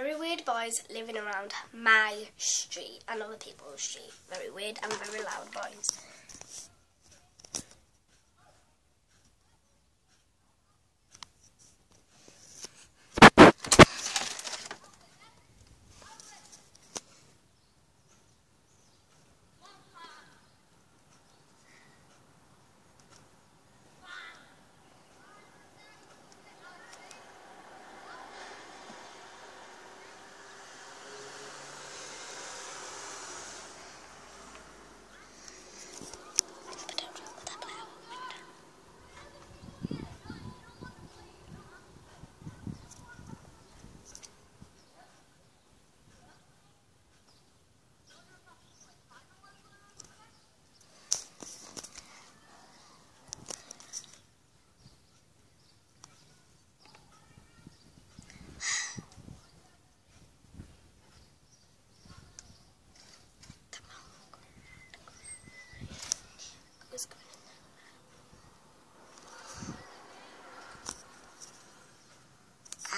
very weird boys living around my street and other people's street. Very weird and very loud boys.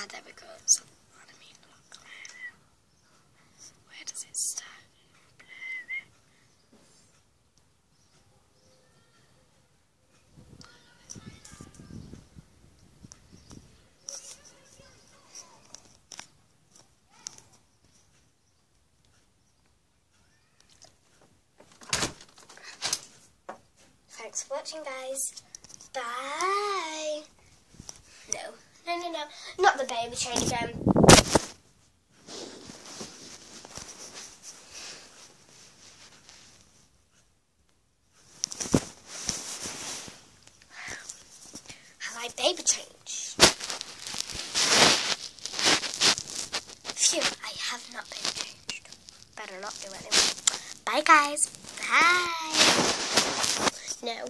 I mean, look. Where does it start? Thanks for watching, guys. Bye. No, no, no, no, not the baby chain again. I like baby change. Phew, I have not been changed. Better not do. Bye, guys. Bye. No,